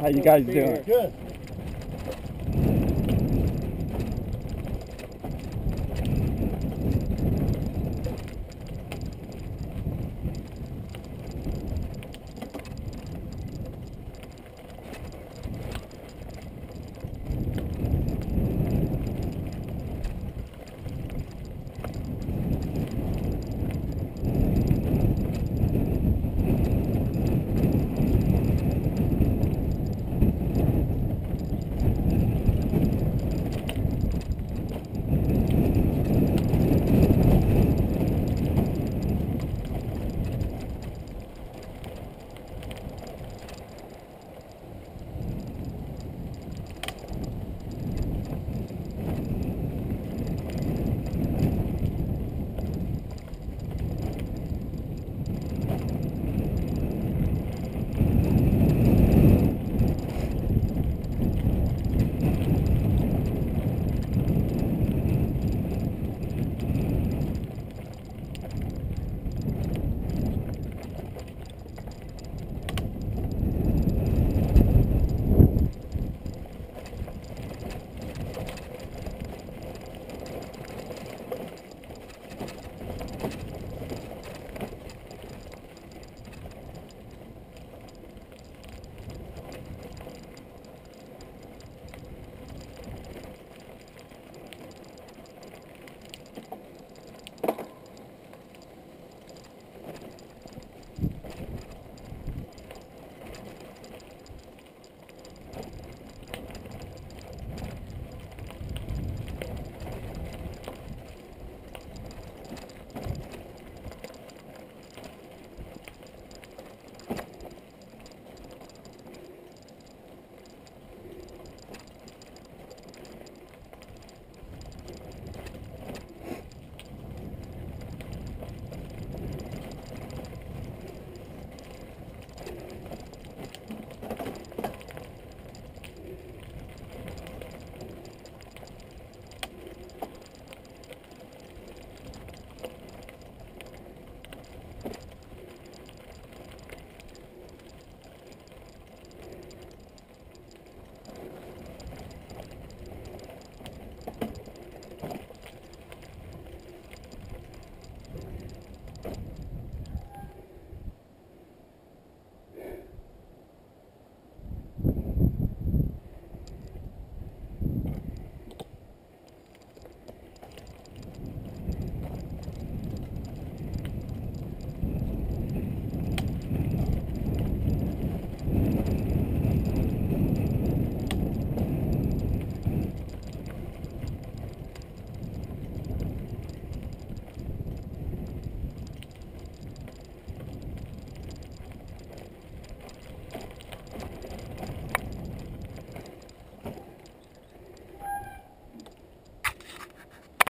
How you guys doing? Good.